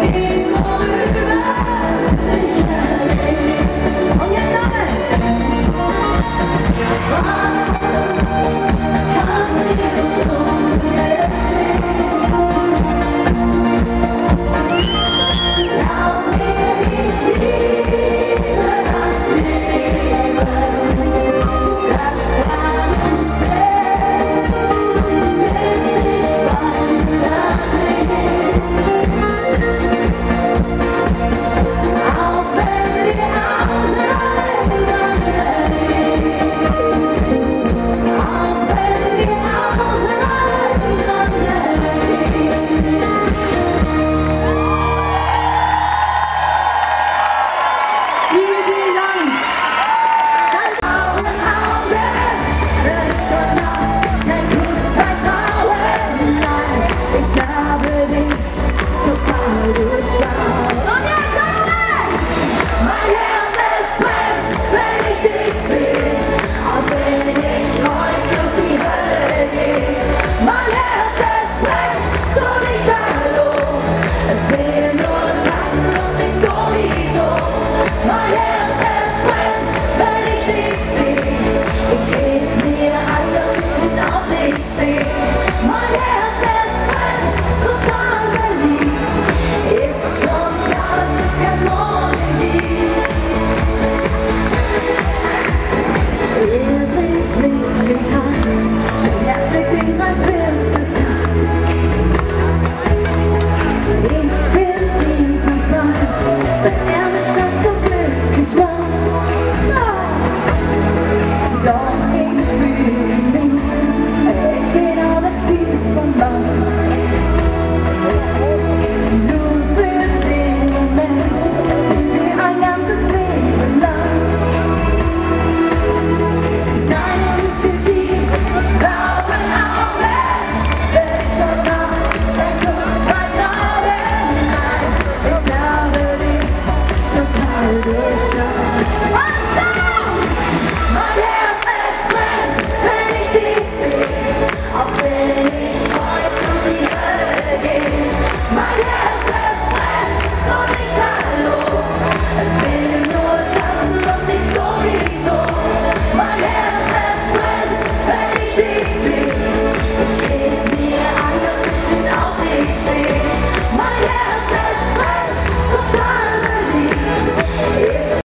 see Yeah!